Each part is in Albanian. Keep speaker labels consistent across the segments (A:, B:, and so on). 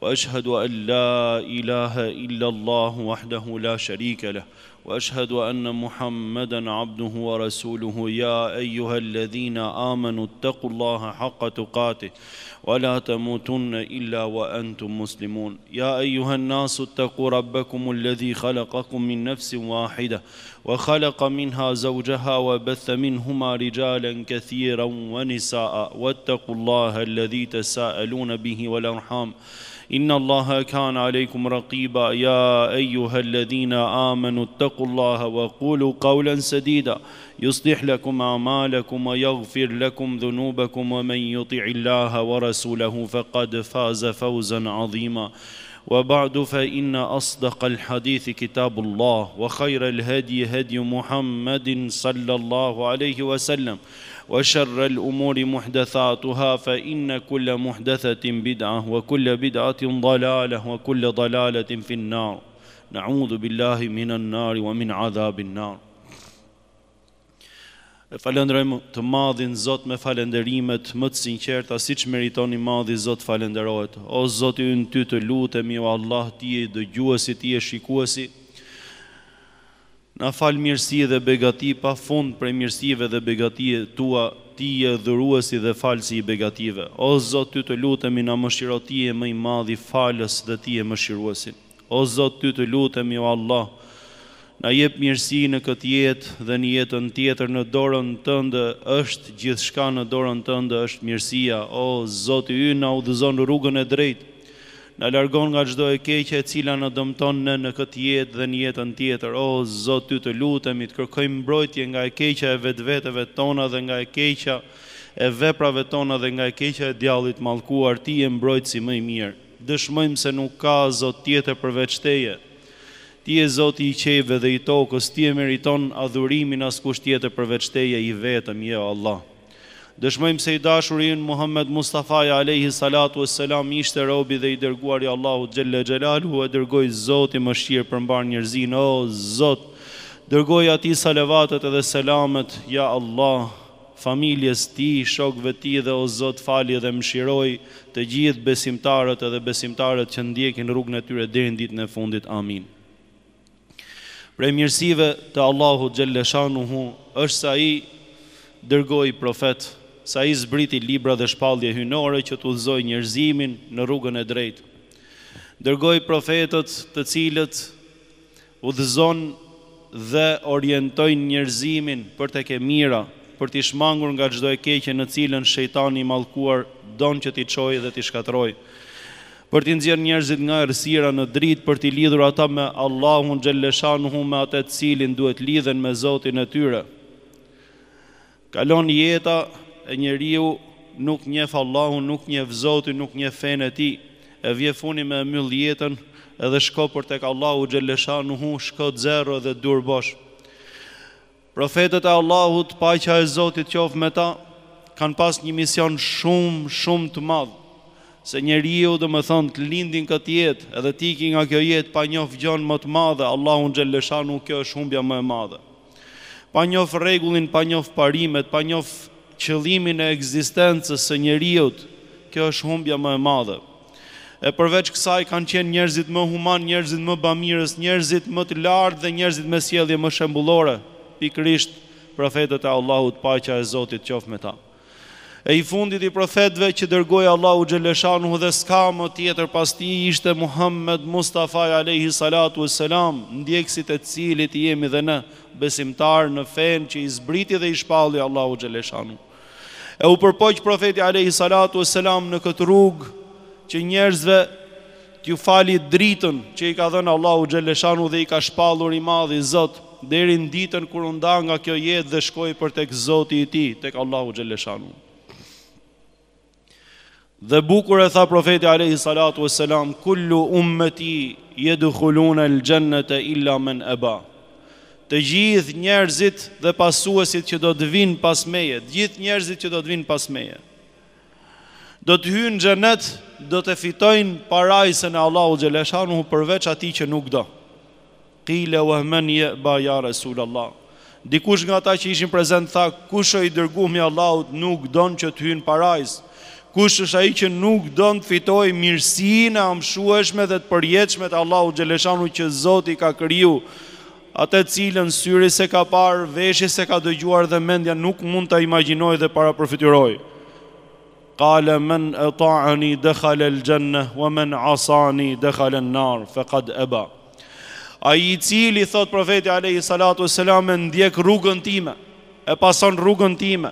A: وأشهد أن لا إله إلا الله وحده لا شريك له واشهد ان محمدا عبده ورسوله يا ايها الذين امنوا اتقوا الله حق تقاته ولا تموتن الا وانتم مسلمون يا ايها الناس اتقوا ربكم الذي خلقكم من نفس واحده وخلق منها زوجها وبث منهما رجالا كثيرا ونساء واتقوا الله الذي تساءلون به والارحام ان الله كان عليكم رقيبا يا ايها الذين امنوا اتقوا واتقوا الله وقولوا قولا سديدا يصلح لكم اعمالكم ويغفر لكم ذنوبكم ومن يطع الله ورسوله فقد فاز فوزا عظيما وبعد فان اصدق الحديث كتاب الله وخير الهدي هدي محمد صلى الله عليه وسلم وشر الامور محدثاتها فان كل محدثه بدعه وكل بدعه ضلاله وكل ضلاله في النار Në udhë billahi minën nari wa minë adhabin nari E falënderojmë të madhin Zot me falënderimet më të sinqerta siç meriton i madhi Zot falënderohet o Zoti ynë ty të lutemi o Allah ti je i dëgjuesi ti je shikuesi na fal mirësi dhe begati pa fund prej mirësive dhe begative tua ti je dhuruesi dhe falësi i begative o Zot ty të lutemi na mëshiro ti je më i madhi falës dhe ti je mëshiruesi. O Zot ty të lutemi o Allah na jep mirësi në këtë jetë dhe në jetën tjetër në dorën tënde është gjithçka në dorën tënde është mirësia o Zoti ynë na udhëzo në rrugën e drejtë na largo nga çdo e keqe e cila na dëmton ne në këtë jetë dhe në jetën tjetër o Zot ty të lutemi të kërkojmë mbrojtje nga e keqja e vetveteve tona dhe nga e keqja e veprave tona dhe nga e keqja e djallit mallkuar ti je mbrojtësi më i mirë. Dëshmojmë se nuk ka Zot tjetër përveç Teje. Ti je Zoti i qiejve dhe i tokës, Ti e meriton adhurimin askush tjetër përveç Teje i vetëm je o Allah. Dëshmojmë se i dashuri ynë Muhammed Mustafaja alejhi salatu ue selam ishte robi dhe i dërguari i Allahut xhelle xhelaluhu e dërgoi Zoti mëshirë për mbarë njerëzinë o Zot dërgoja atij salavatet edhe selamet ja Allah familjes tij, shokëve tij dhe o Zot fali dhe mëshiroji të gjithë besimtarët edhe besimtaret që ndjekin rrugën e tyre deri në ditën e fundit Amin. Prej mirësive të Allahut xhelleshanuhu është se Ai dërgoi profetë, se Ai zbriti libra dhe shpallje hyjnore që të udhëzojë njerëzimin në rrugën e drejtë. Dërgoi profetët të cilët udhëzojnë dhe orientojnë njerëzimin për tek e mira, për t'i shmangur nga çdo e keqe në cilën shejtani i mallkuar don që t'i çojë dhe t'i shkatërrojë, për t'i nxjerrë njerëzit nga errësira në dritë, për t'i lidhur ata me Allahun xhelleshanuhu me atë të cilin duhet lidhen me Zotin e tyre. Kalon jeta e njeriu nuk njeh Allahun nuk njeh Zotin nuk njeh fenë e tij e vjen funi me e myll jetën edhe shkon për tek Allahu xheleshanuhu shkon zero dhe durbosh Profetët e Allahut paqja e Zotit qoft me ta kanë pas një mision shumë shumë të madh se njeriu domethën të lindi n'kët jetë edhe të iki nga kjo jetë pa njof gjon më të madhe Allahun xheleshanuhu kjo është humbja më e madhe. Pa njoh rregullin, pa njoh parimet, pa njoh qëllimin e ekzistencës së njeriut, kjo është humbja më e madhe. E përveç kësaj kanë qenë njerëzit më humanë, njerëzit më bamirës, njerëzit më të lartë dhe njerëzit me sjellje më shembullore, pikërisht profetët e Allahut, paqja e Zotit qoftë me ta. E i fundit i profetëve që dërgoi Allahu xheleshanuhu dhe s'ka më tjetër pas tij ishte Muhammed Mustafai alejhi salatu ue selam, ndjekësit e të cilit jemi dhe ne, besimtarë në fenë që i zbriti dhe i shpalli Allahu xheleshanuhu. E u përpoq profeti alejhi salatu ue selam në këtë rrugë që njerëzve, T'ju fali dritën që i ka dhënë Allahu xhelleshanu dhe i ka shpallur i Madhi Zot, deri n'ditën kur u nda nga kjo jetë dhe shkoi për tek Zoti i tij, tek Allahu xhelleshanu. Dhe bukur e tha Profeti alejhi salatu ue selam, Kullu ummeti jedhulunel xhennete illa men eba. Të gjithë njerëzit dhe pasuesit që do të vinë pas meje, të gjithë njerëzit që do të vinë pas meje. Do të hyjnë në xhenet, do të fitojnë parajsën e Allahut xheleshanuhu përveç atij që nuk do. Kile ue men je'ba ja resulallah. Dikush nga ata që ishin prezent tha, kush o i dërguhmi i Allahut nuk don që të hyjë në parajsë? Kush është ai që nuk don të fitojë mirësinë e amshueshme dhe të përjetshme të Allahut xheleshanuhu që Zoti e ka kriju Atë të cilën syri s'e ka parë, veshi s'e ka dëgjuar dhe mendja nuk mund ta imagjinojë dhe parapërfytyrojë. Qale men ata'ani dakhala al-jannah wa men 'asani dakhala an-nar faqad aba. Ai i cili, thotë Profeti alejhi salatu ves selam, e ndjek rrugën time, e pason rrugën time,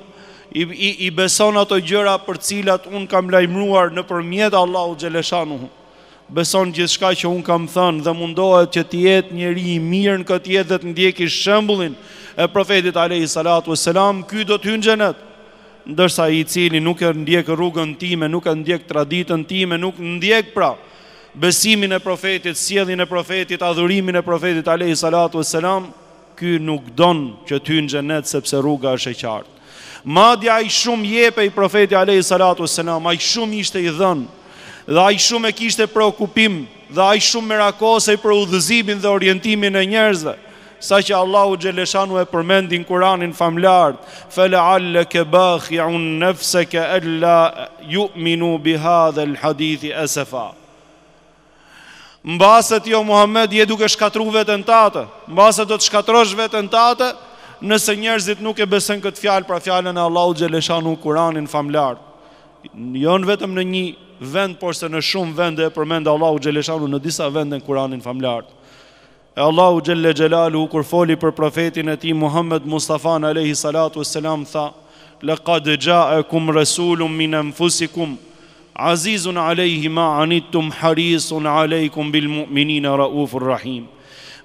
A: i i i beson ato gjëra për të cilat unë kam lajmëruar nëpërmjet Allahut xheleshanuhu, Beson gjithçka që unë kam thënë dhe mundohet që të jetë njeri i mirë në këtë jetë dhe të ndjeki shembullin e Profetit alejhi salatu ue selam, ky do të hyjë në xhenet. Ndërsa ai i cili nuk e ndjek rrugën time, nuk e ndjek traditën time, nuk ndjek pra besimin e Profetit, sjelljen e Profetit, adhurimin e Profetit alejhi salatu ue selam, Ky nuk don që të hyjë në xhenet sepse rruga është e qartë. Madje aq shumë jepej Profeti alejhi salatu ves selam, aq shumë ishte i dhënë dhe aq shumë e kishte preokupim dhe aq shumë merakosej për udhëzimin dhe orientimin e njerëzve, saqë Allahu xheleshanu e përmendi në Kuranin famëlartë, Fele'alleke bahi'un nefseke in lem ju'minu bihadhel hadithi esefa. Mbase ti o Muhamed je duke shkatru veten tate, mbase do të shkatrosh veten tate, nëse njerëzit nuk e besojnë këtë fjalë, pra fjalën e Allahut xheleshanu Kuranin famëlartë. Jo vetëm në një vend, porse në shumë vende e përmend Allahu xheleshanu në disa vende në Kuranin famëlartë. E Allahu xhel-le xhelaluhu kur foli për profetin e tij Muhammed Mustafan alejhi salatu ue selam tha, Laqad ja'akum rasulun min anfusikum, azizun alejhi ma anittum harisun alejkum bil mu'minina raufur rahim.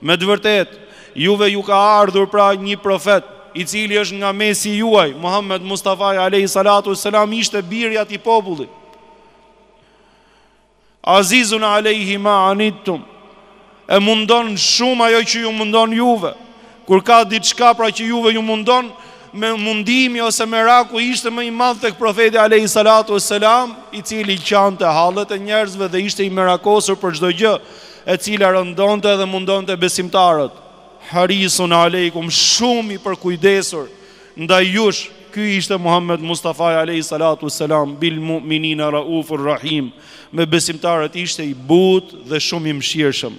A: Me të vërtetë, juve ju ka ardhur pra një profet, i cili është nga mesi juaj, Muhammed Mustafai alejhi salatu ue selam ishte biri i atij populli, Azizun alejhi ma anittum, E mundon shumë ajo që ju mundon juve. Kur ka diçka pra që juve ju mundon, me mundimi ose meraku ishte më i madh tek Profeti alejhi salatu ue selam, i cili qante hallet e njerëzve dhe ishte i merakosur për çdo gjë, e cila rëndonte dhe mundonte besimtarët. Harisun alejkum, shumë i përkujdesur Ndaj jush, ky ishte Muhammed Mustafaja alejhi salatu ue selam, bil mu'minina ra'ufur ra'him, me besimtarët ishte i butë dhe shumë i mëshirshëm.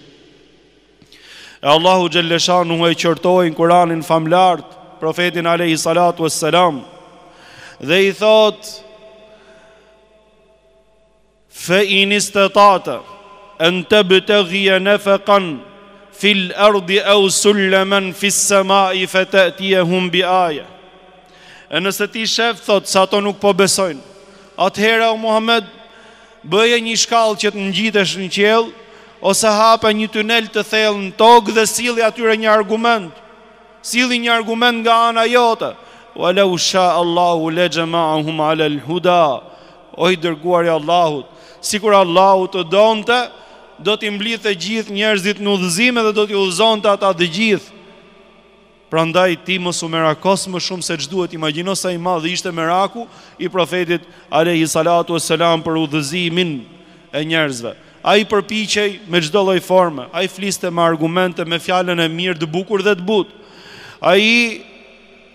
A: E Allahu xhelle shanuhu e qortoi në Kuranin famlart Profetin alejhi salatu ue selam dhe i thotë, Fe in istata'te en tebtegije nefekan fil ardi eu sullemen fis semai fe te'tijehum bi aje. E nëse ti sheh, thotë, se ato nuk po besojnë, atëherë, o Muhammed, bëje një shkallë që të ngjitesh në qiell, ose hape një tunel të thellë në tokë dhe sillu atyre një argument, silli një argument nga ana jote, Wa law sha'a Allahu lejema'ahum 'alel huda, O i Dërguari i Allahut, sikur Allahu të donte, do t'i mblidhte gjithë njerëzit në udhëzim dhe do t'i udhëzonte ata të gjithë. Prandaj ti mos u merakos më shumë se ç'duhet, imagjino sa i madh ishte meraku i Profetit alejhi salatu ue selam për udhëzimin e njerëzve. Ai përpiqej me çdo lloj forme, ai fliste me argumente, me fjalën e mirë të bukur dhe të butë. Ai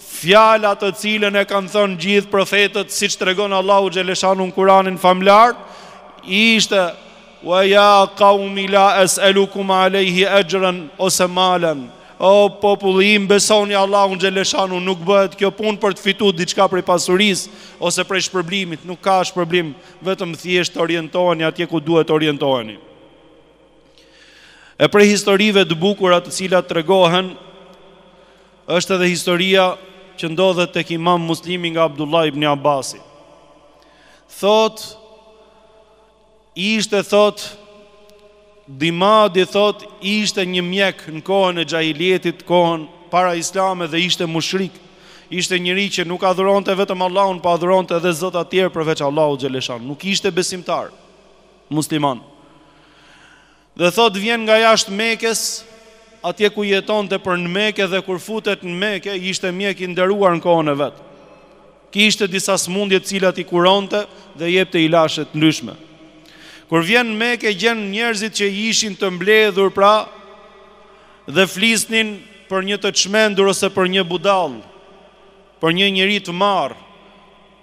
A: fjala të cilën e kanë thënë gjithë profetët siç tregon Allahu xhelle shanuhu në Kur'anin famlart ishte wa ya qaumi la as'alukum alayhi ajran ose malan o populli im besoni Allahun xhelle shanuhu nuk bëhet kjo punë për të fitu diçka prej pasurisë ose prej shpërblimit nuk ka shpërblim vetëm thjesht të orientoheni atje ku duhet të orientoheni e prej historive të bukura të cilat tregohen Është edhe historia që ndodhet tek Imam Muslimi nga Abdullah ibn Abasi. Thotë ishte thotë Dimadi thotë ishte një mjek në kohën e xhahilietit, kohën paraislame dhe ishte mushrik. Ishte njeri që nuk adhuronte vetëm Allahun, po adhuronte edhe zota të tjerë përveç Allahut xhelle shanuhu. Nuk ishte besimtar musliman. Dhe thotë vjen nga jashtë Mekës, atje ku jetonte për në Mekë dhe kur futet në Mekë ishte mjek i nderuar në kohën e vet. Kishte disa sëmundje të cilat i kuronte dhe jepte ilaçe të ndryshme. Kur vjen në Mekë gjen njerëzit që ishin të mbledhur pra dhe flisnin për një të çmendur ose për një budall, për një njeri të marrë.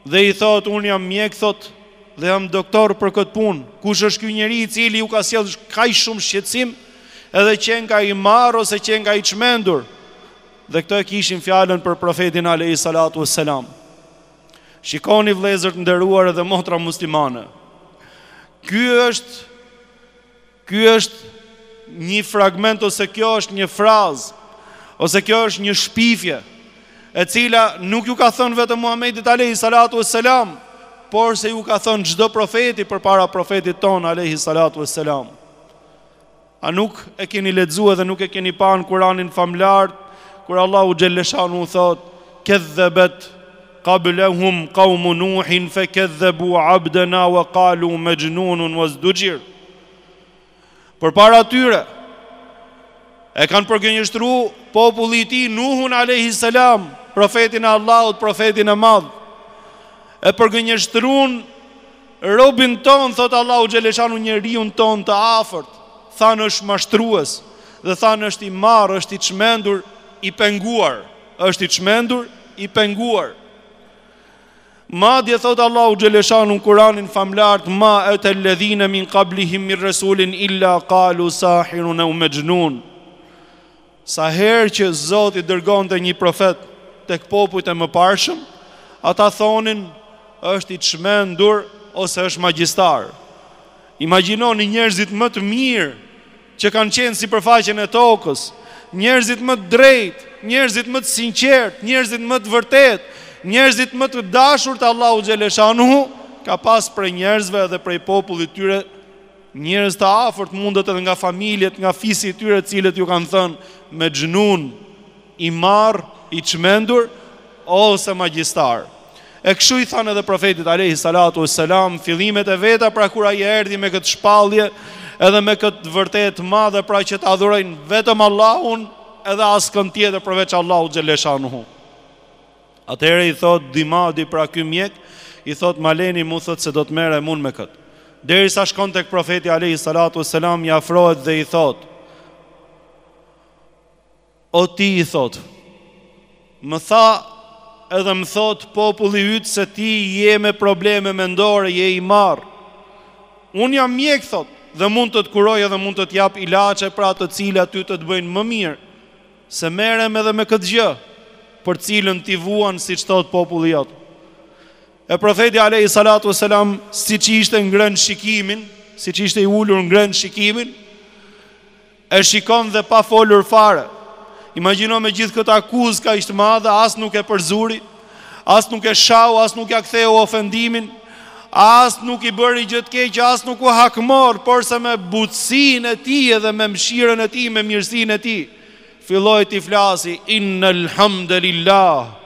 A: Dhe i thotë unë jam mjek thotë dhe jam doktor për këtë punë, kush është ky njeri i cili ju ka sjellë kaq shumë shqetësim edhe qenka i marrë ose qenka i çmendur? Dhe këto e kishin fjalën për Profetin alejhi salatu ue selam. Shikoni vëllezër të nderuar dhe motra muslimane. Ky është Ky është një fragment ose kjo është një frazë ose kjo është një shpifje e cila nuk ju ka thënë vetëm Muhamedit alejhi salatu ue selam, por se ju ka thënë çdo profeti përpara profetit tonë alejhi salatu ue selam. A nuk e keni lexu edhe nuk e keni pa në Kuranin famlart kur Allahu xhelleshanu thotë, Kedhebet, Qablahum qawmu Nuhin fekadhabu abdana wa qalu majnunun wazdujir Përpara tyre e kanë përgënjeshtru populli i tij Nuhun alejhi selam, profetin e Allahut, profetin e madh. E përgënjeshtruan robin ton, thot Allahu xhaleshanu njeriun ton të afërt, thanë është mashtrues dhe thanë është i marrë, është i çmendur, i penguar. Është i çmendur, i penguar. Madje thot Allahu xhaleshanu në Kur'anin famlartë ma ata alladhina min qablihim min rasulin illa qalu sahirun aw majnun. Sa herë që Zoti dërgonte një profet tek popujt e mëparshëm, ata thonin është i çmendur ose është magjistar. Imagjinoni njerëzit më të mirë që kanë qenë në sipërfaqen e tokës, njerëzit më të drejtë, njerëzit më të sinqertë, njerëzit më të vërtetë, njerëzit më të dashur te Allahu xhaleshanuhu, ka pas prej njerëzve edhe prej popullit të tyre njerëz të afërt, mundet edhe nga familjet, nga fisi i tyre, të cilët ju kanë thënë mexhnun, I marrë, i çmendur ose magjistar. E kështu i thanë edhe Profetit alejhi salatu ue selam fillimet e veta pra kur ai erdhi me këtë shpallje edhe me këtë të vërtetë të madhe pra që ta adhurojnë vetëm Allahun edhe askënd tjetër përveç Allahut xheleshanuhu. Atëherë i thotë Dimadi pra ky mjek i thotë ma leni mu thotë se do të merrem unë me këtë. Derisa shkon tek Profeti alejhi salatu ue selam i afrohet dhe i thotë O ti i thotë, Më tha edhe më thotë populli yt se ti je me probleme mendore, je i marrë. Unë jam mjek thotë dhe mund të të kuroj edhe mund të të jap ilaçe pra të cilat ty të të bëjnë më mirë, se merrem edhe me këtë gjë për të cilën ti vuan siç thotë populli jot. E Profeti alejhi salatu ue selam siç ishte ngren shikimin, siç ishte i ulur ngren shikimin, E shikon dhe pa folur fare. Imagjino me gjithë këtë akuzë kaq të madhe, as nuk e përzuri, as nuk e shau, as nuk ia ktheu ofendimin, as nuk i bëri gjë të keqe, as nuk u hakmorr, porse me butësinë e tij edhe me mëshirën e tij, me mirësinë e tij, filloi t'i flasi, Innel hamde lilah!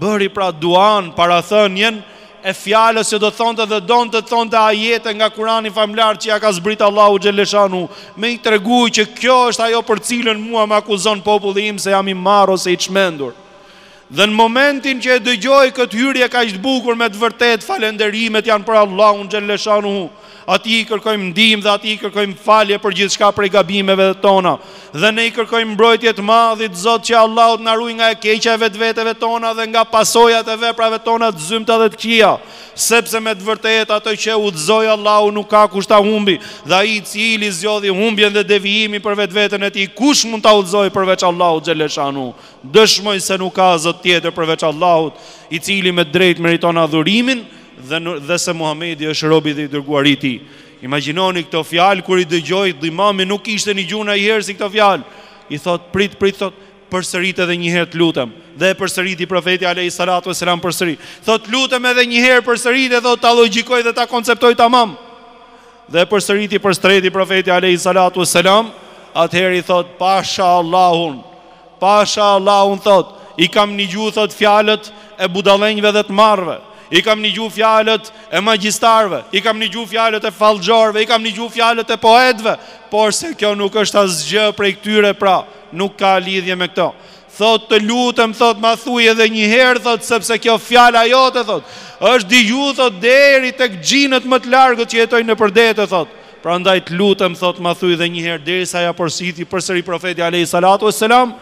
A: Bëri pra duanë, parathënien, e fjalës që do të thonte dhe donte të thonte ajete nga Kurani famëlartë që ia ka zbritë Allahu xhelleshanu, me i tregu që kjo është ajo për të cilën mua më akuzon populli im se jam i marrë ose i çmendur. Dhe në momentin që e dëgjoi këtë hyrje kaq të bukur me të vërtetë falenderimet janë për Allahun xhelleshanu, Atij i kërkojmë ndihmë dhe Atij i kërkojmë falje për gjithçka prej gabimeve tona. Dhe ne i kërkojmë mbrojtje të Madhit Zot që Allahu të na ruajë nga e keqja e vetveteve tona dhe nga pasojat e veprave tona të zymta dhe të këqija, sepse me të vërtetë atë që e udhëzoi Allahu nuk ka kush ta humbi, dhe ai i cili zgjodhi humbjen dhe devijimin për vetveten e tij kush mund ta udhëzojë përveç Allahut xheleshanuhu? Dëshmoj se nuk ka zot tjetër përveç Allahut, i cili me të drejtë meriton adhurimin, dhe dhe se Muhamedi është robi dhe i dërguari i tij. Imagjinoni këto fjalë kur i dëgjoi dhimami nuk ishte nigju najherë si këto fjalë. I thot prit prit thot përsërite edhe një herë të lutem. Dhe e përsëriti profeti alejhi salatu e selam përsëri. Thot lutem edhe një herë përsërite thot ta logjikoj dhe ta konceptoj tamam. Dhe e përsëriti për s'treti profeti alejhi salatu e selam atëherë i thot pasha Allahun Pasha Allah unë thot, i kam nigju thot fjalët e budallenjve dhe të marrëve, i kam nigju fjalët e magjistarëve, i kam nigju fjalët e fallxhorëve, i kam nigju fjalët e poetëve, porse kjo nuk është asgjë prej këtyre pra, nuk ka lidhje me këto. Thot të lutem thot ma thuj edhe njëherë thot sepse kjo fjala jote thot është digju thot deri tek xhinët më të largët që jetojnë nëpër dete thot. Prandaj të lutem, thotë, ma thuj dhe njëherë, derisa ia përsëriti përsëri Profeti alejhi salatu ue selam,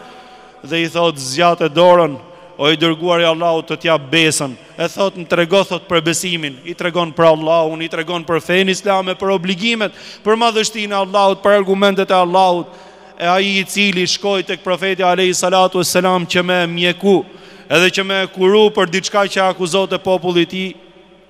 A: dhe i thotë, zgjate dorën, o i Dërguari i Allahut, të të jap besën. E thotë, më trego, thotë, për besimin. I tregon për Allahun, i tregon për fenë islame, për obligimet, për madhështinë e Allahut, për argumentet e Allahut. E ai i cili shkoi tek Profeti alejhi salatu ue selam që me e mjeku, edhe që me e kuru për diçka që e akuzonte populli i tij,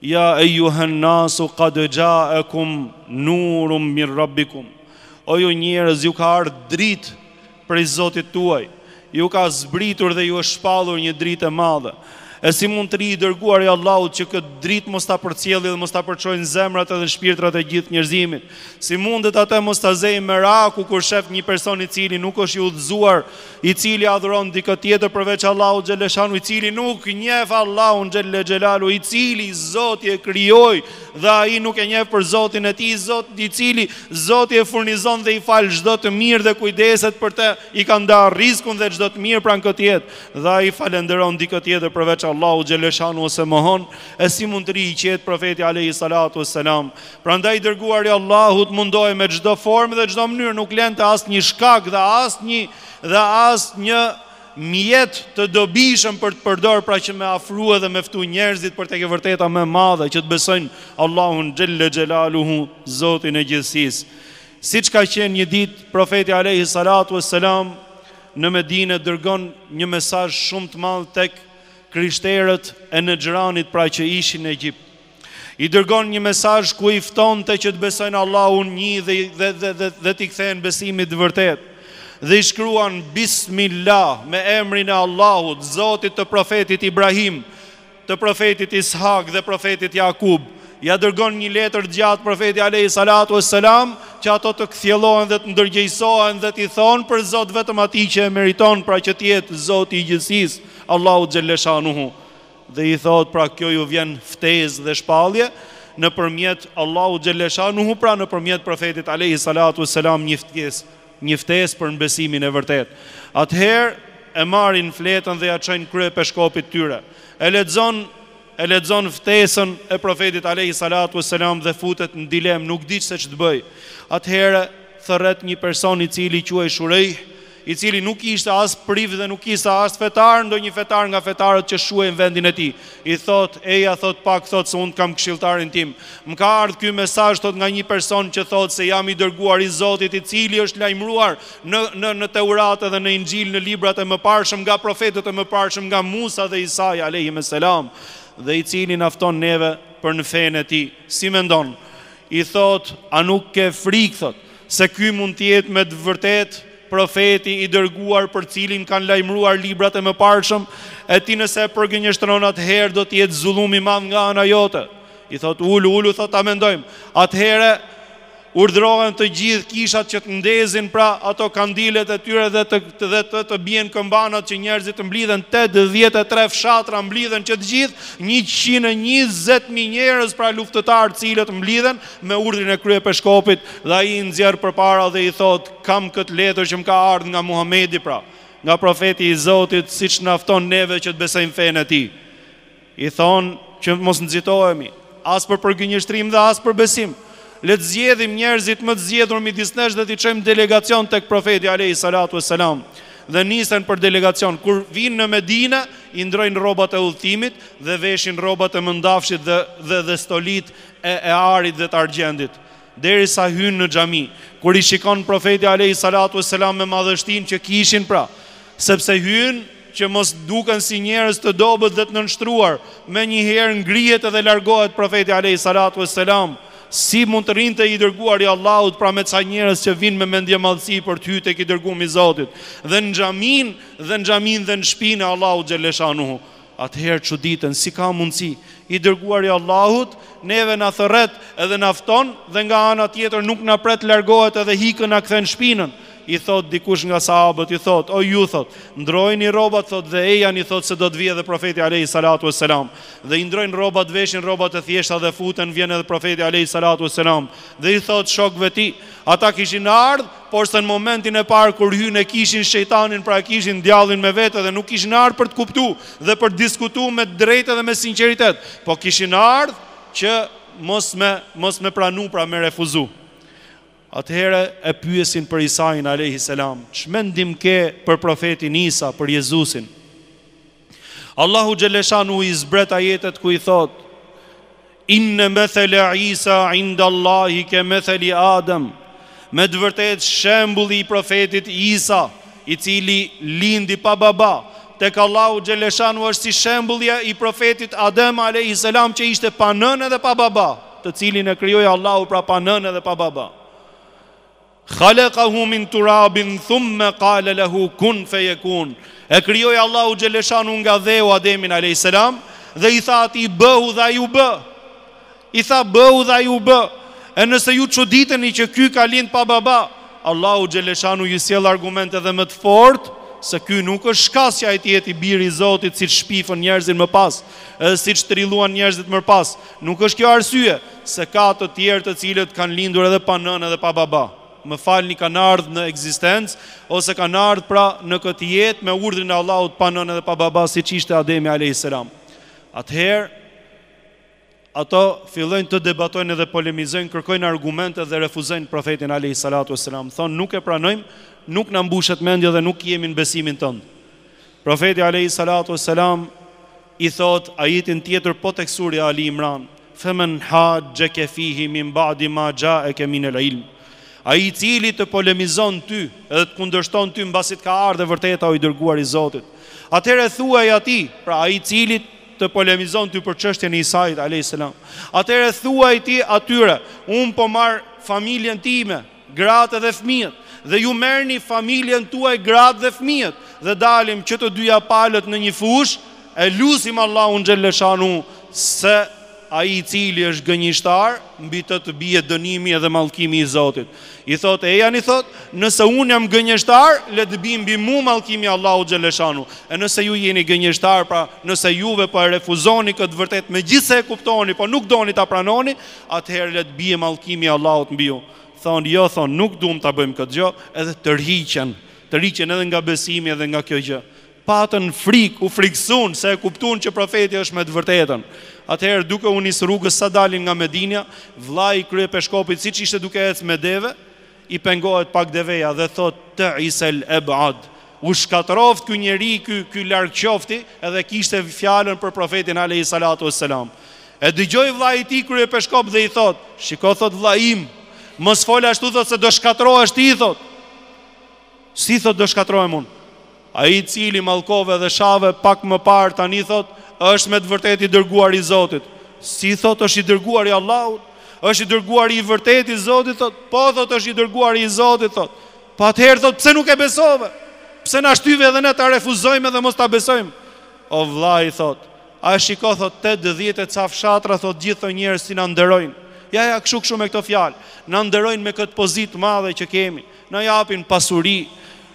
A: Ja ejjuhen nasu kad xhaekum nurun min rabbikum. O ju njerëz ju ka ardhë dritë prej Zotit tuaj, ju ka zbritur dhe ju është shpallur një dritë e madhe. E si mund të rri i dërguari i Allahut që këtë dritë mos ta përcjelli dhe mos ta përçojë në zemrat edhe në shpirtrat e gjithë njerëzimit? Si mundet atë mos ta zejë meraku kur shef një person i cili nuk është i udhëzuar I cili adhuron dikë tjetër përveç Allahut xhelleshanuhu, i cili nuk njeh Allahun xhelle xhelaluhu, i cili Zoti e krijoi dhe ai nuk e njeh për Zotin e tij, Zot i cili Zoti e furnizon dhe i fal çdo të mirë dhe kujdeset për të, i ka nda rrizkun dhe çdo të mirë pranë këtë jetë, dhe ai falënderon dikë tjetër përveç Allahut xhelleshanuhu ose mohon, e si mund të rri i qetë Profeti alejhi salatu ves selam, Prandaj i dërguari i Allahut mundohej me çdo formë dhe çdo mënyrë, nuk lente asnjë shkak dhe asnjë dhe asnjë mjet të dobishëm për të përdorë pra që me afru dhe me ftu njerëzit për tek e vërteta më e madhe, që të besojnë Allahun xhelle xhelaluhu, Zotin e gjithësisë. Siç ka qenë një ditë, Profeti alejhi salatu ue selam në Medine dërgon një mesazh shumë të madh tek krishterët e Nexhranit pra që ishin në Egjipt. I dërgon një mesazh ku i ftonte që të besojnë Allahun një dhe dhe dhe dhe, dhe t'i kthehen besimit të vërtetë. Dhe i shkruan Bismillah me emrin e Allahut, Zotit të profetit Ibrahim, të profetit Ishak dhe profetit Jakub. Ia dërgon një letër të gjatë profeti alejhi salatu ue selam që ato të kthjellohen dhe të ndërgjegjësohen dhe t'i thonë për Zot vetëm atij që e meriton pra që të jetë Zoti i gjithësisë, Allahu xhelleshanuhu. Dhe i thotë, pra kjo ju vjen ftesë dhe shpallje, nëpërmjet Allahut xhelleshanuhu, pra nëpërmjet Profetit alejhi salatu ue selam një ftesë, një ftesë për në besimin e vërtetë. Atëherë e marrin fletën dhe ia çojnë kryepeshkopit të tyre. E lexon, e lexon ftesën e Profetit alejhi salatu ue selam dhe futet në dilemë, nuk di se ç'të bëjë. Atëherë thërret një person i cili quhej Shurejh, i cili nuk ishte as prift dhe nuk ishte as fetar, ndonjë fetar nga fetarët që shquhej në vendin e tij, i thotë, Eja, thotë, pak, thotë, se unë të kam këshilltarin tim. Më ka ardhur ky mesazh, thotë, nga një person që thotë se jam i dërguar i Zotit, i cili është lajmëruar në, në, në Teurat dhe në Inxhil, në librat e mëparshëm, nga profetët e mëparshëm, nga Musa dhe Isai, alejhimeselam, dhe i cili na fton neve për në fenë e tij. Si mendon? I thotë, A nuk ke frikë, thotë, Se ky mund të jetë me të vërtetë Profeti i dërguar për të cilin kanë lajmëruar librat e mëparshëm, e ti nëse e përgënjeshtron atëherë do të jetë zullum i madh nga ana jote. I thotë, Ulu, ulu, thotë, ta mendojmë. Atëherë urdhërohen të gjitha kishat që të ndezin pra ato kandilet e tyre dhe të dhe të të bien këmbanat që njerëzit të mblidhen, tetëdhjetë e tre fshatra mblidhen që të gjithë, njëqind e njëzet mijë njerëz pra luftëtarë të cilët mblidhen, me urdhrin e kryepeshkopit dhe ai i nxjerr përpara dhe i thotë, kam këtë letër që më ka ardhur nga Muhamedi, pra, nga profeti i Zotit, siç na fton neve që të besojmë fenë e tij. I thonë, që të mos nxitohemi, as për përgënjeshtrim dhe as për besim. Le të zgjedhim njerëzit më të zgjedhur midis nesh dhe t'i çojmë delegacion tek profeti alejhi salatu ue selam. Dhe nisen për delegacion. Kur vijnë në Medine, i ndrojnë rrobat e udhëtimit dhe veshin rrobat e mëndafshit dhe dhe dhe stolitë e e arit dhe të argjendit, derisa hynë në xhami, kur i shikon Profeti alejhi salatu ue selam me madhështinë që kishin pra, sepse hynë që mos duken si njerëz të dobët dhe të nënshtruar, menjëherë ngrihet edhe largohet Profeti alejhi salatu ue selam, si mund të rrinte i Dërguari i Allahut pra me ca njerëz që vijnë me mendjemadhësi për të hy tek i Dërgumi i Zotit, dhe në xhaminë dhe në xhaminë dhe në shpinë e Allahut xhelleshanuhu. Atëherë çuditen, si ka mundësi, i Dërguari i Allahut neve na thërret edhe na fton dhe nga ana tjetër nuk na pret largohet edhe hikën na kthen shpinën, i thotë dikush nga sahabët i thotë, o ju thotë, ndrojini rrobat thotë dhe ejani i thotë se do të vijë edhe Profeti alejhi salatu ue selam, dhe i ndrojnë rrobat veshin rrobat e thjeshta dhe futen vjen edhe Profeti alejhi salatu ue selam dhe i thotë shokëve tij, ata kishin ardhë, por se në momentin e parë kur hynë e kishin shejtanin pra e kishin djallin me vete dhe nuk kishin ardhë për të kuptu dhe për të diskutu me drejtë dhe me sinqeritet, po kishin ardhë që mos me mos me pranu pra me refuzu. Atëherë e pyesin për Isain alejhi selam, ç'mendim ke për profetin Isa, për Jezusin? Allahu xheleshanuhu i zbret ajetet ku i thotë Inne methele Isa inda Allahi ke metheli Adem Me të vërtetë shembulli i profetit Isa I cili lindi pa baba Tek Allahu xheleshanuhu është si shembulli i profetit Adem alejhi selam që ishte pa nënë dhe pa baba Të cilin e krijoi Allahu pra pa nënë dhe pa baba Khalaqahu min turabin thumme kale lehu kun fejekun E krijoi Allahu xheleshanu nga dheu Ademin alejhi selam dhe i tha atij bëhu dhe ai u bë. I tha bëhu dhe ai u bë. E nëse ju çuditeni që ky ka lind pa baba, Allahu xheleshanu ju sjell argument edhe më të fortë se ky nuk është shkas që ai të jetë i biri i Zotit siç shpifën njerëzit më pas edhe siç trilluan njerëzit më pas. Nuk është kjo arsye, se ka të tjerë të cilët kanë lindur edhe pa nënë edhe pa baba. Më falni kanë ardhur në ekzistencë, ose kanë ardhur pra në këtë jetë me urdhrin e Allahut pa nënë edhe pa baba siç ishte Ademi alejhi selam. Atëherë ato fillojnë të debatojnë dhe polemizojnë, kërkojnë argumente dhe refuzojnë Profetin alejhi salatu ue selam. Thonë nuk e pranojmë, nuk na mbushet mendja dhe nuk jemi në besimin tënd. Profeti alejhi salatu ue selam I thotë ajetin tjetër po tek Surja Ali Imran, Femen haxheke fihi min ba'di ma xha'eke minel ilm, Ai i cili të polemizon ty edhe të kundërshton ty mbasi të ka ardhur e vërteta o i Dërguari i Zotit, atëherë thuaj atij, pra ai i cili të polemizon ty për çështjen e Isait, alejhis selam, atëherë thuaj ti atyre, unë po marr familjen time, Gratë dhe fëmijët. Dhe ju merrni familjen tuaj gratë dhe fëmijët dhe dalim që të dyja palët në një fushë e lusim Allahun xhelle shanuhu se ai i cili është gënjishtar mbi të të bie dënimi edhe mallkimi i Zotit. I thotë Ejani i thotë nëse unë jam gënjeshtar le të bij mbi mua mallkimi i Allahut xhelle shanuhu e nëse ju jeni gënjeshtar pra nëse juve po e refuzoni këtë vërtetë megjithëse e kuptoni po nuk doni ta pranoni Atëherë le të bie mallkimi i Allahut mbi ju. Thonë, Jo, thonë, nuk duam ta bëjmë këtë gjë, edhe tërhiqen, tërhiqen edhe nga besimi edhe nga kjo gjë. Patën frikë, u frikësuan se e kuptuan që Profeti është me të vërtetën. Atëherë, duke u nis rrugës sa dalin nga Medinja, vëllai i kryepeshkopit siç ishte duke ecë me deve, I pengohet pak deveja dhe thotë, Te'isel eb'ad, U shkatërroftë ky njeri, ky, ky largqofti, edhe kishte fjalën për Profetin alejhi salatu ue selam. E dëgjoi vëllai i tij kryepeshkop dhe i thotë, Shiko, thotë, vëllai im, mos fol ashtu, thotë, se do shkatërrohesh ti, thotë. Si thotë do shkatrohem unë? Ai i cili mallkove dhe shave pak më parë tani thotë është me të vërtetë i dërguari i Zotit. Si thotë është i dërguari i Allahut? Është i dërguari i vërtetë i Zotit thotë, po thotë është i dërguari i Zotit thotë. Po atëherë thotë pse nuk e besove? Pse na shtyve edhe ne ta refuzojmë edhe mos ta besojmë? O vëlla i thotë, a e shikon thotë tetëdhjetë e ca fshatra thotë gjithë këto njerëz si na nderojnë. Ja ja kshu kshu me këto fjalë. Na nderojnë me këtë pozitë të madhe që kemi. Na japin pasuri,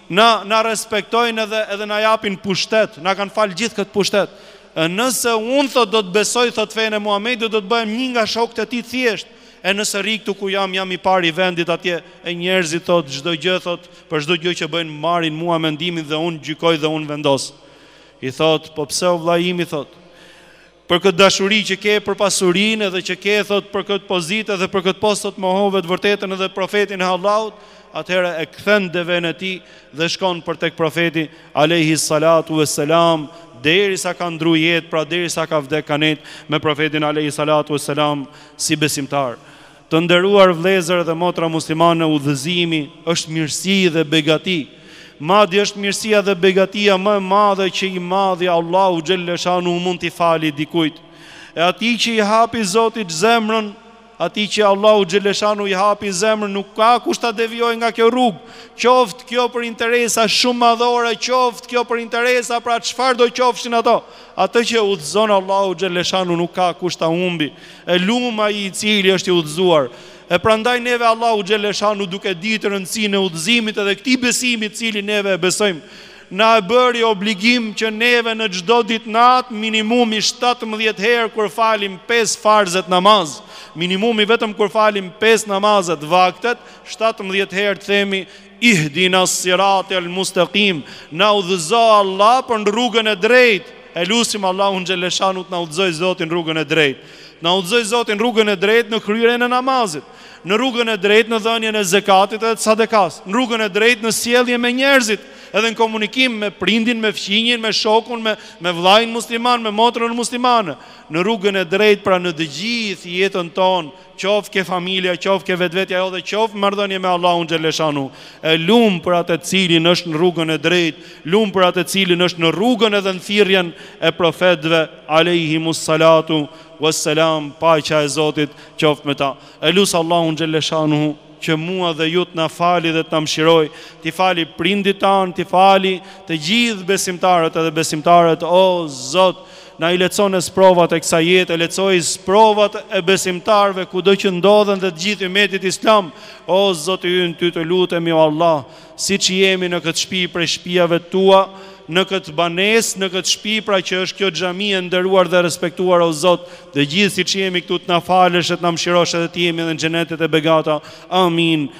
A: na na respektojnë edhe edhe na japin pushtet, na kanë falë gjithë këtë pushtet. Nëse unë thotë do të besoj thotë fenë e Muhamedit do të bëhem një nga shokët e tij thjesht, e nëse rri këtu ku jam jam i pari i vendit atje e njerëzit thotë çdo gjë thotë për çdo gjë që bëjnë më marrin mua mendimin dhe unë gjykoj dhe unë vendos. I thotë po pse o vllai im i thotë Për këtë dashuri që ke për pasurinë edhe që ke thotë për këtë pozitë edhe për këtë post sot mohove të vërtetën edhe profetin e Allahut, atëherë e kthen devenë e tij dhe shkon për tek profeti alejhi salatu ue selam derisa ka ndrru jetë, pra derisa ka vdek ka nejt me profetin alejhi salatu ue selam si besimtar. Të nderuar vëllezër dhe motra muslimane udhëzimi është mirësi dhe begati, madje është mirësia dhe begatia më e madhe që i madhi Allahu xhelleshanuhu mund t'i fali dikujt, e atij që i hapi Zoti zemrën, atij që Allahu xhelleshanuhu i hapi zemrën nuk ka kush ta devijojë nga kjo rrugë, qoftë kjo për interesa shumë madhore, qoftë kjo për interesa pra çfarëdo qofshin ato, Atë që e udhëzon Allahu xhelleshanuhu nuk ka kush ta humbi, e lum ai i cili është i udhëzuar. E prandaj neve Allahu xhelleshanuhu duke ditë rëndësinë e udhëzimit edhe këtij besimi të cilin neve e besojmë, na e bëri obligim që neve në çdo ditë natë minimumi shtatëmbëdhjetë herë kur falim pesë farzet namaz, minimumi vetëm kur falim pesë namazet vaktet, shtatëmbëdhjetë herë të themi, Ihdina sirate el mustakim Na udhëzo Allah për në rrugën e drejtë E lusim Allahun xhelleshanuhu të na udhëzojë Zoti në rrugën e drejtë Të na udhëzojë Zoti në rrugën e drejtë në kryerjen e namazit Në rrugën e drejtë në dhënien e zekatit edhe të sadakasë Në rrugën e drejtë në sjellje me njerëzit Edhe në komunikim me prindin, me fqinjin, me shokun, me, me vëllain musliman, me motrën muslimane Në rrugën e drejtë pra në të gjithë jetën tonë Qoftë ke familja, qoftë ke vetvetja jote, qoftë marrëdhënie me Allahun xhelleshanuhu, e lum për atë të cilin është në rrugën e drejtë, lum për atë të cilin është në rrugën edhe në thirrjen e profetëve alejhimus salatu ue selam, paqja e Zotit qoftë me ta. E lus Allahun xhelleshanuhu që mua dhe ju të na fali dhe të na mëshirojë, t'i fali prindit tanë, t'i fali të gjithë besimtarët edhe besimtaret, o Zot, Na i lehtëso sprovat e kësaj jete, lehtëso sprovat e besimtarëve kudo që ndodhen dhe të gjithë ymetit islam, o Zoti ynë ty të lutemi o Allah, siç jemi në këtë shpi prej shpijave të tua, në këtë banesë, në këtë shpi pra që është kjo xhami e nderuar dhe e respektuar o Zot, të gjithë siç jemi këtu të na falësh e të na mëshirosh edhe të jemi edhe në xhenetet e begata, Amin.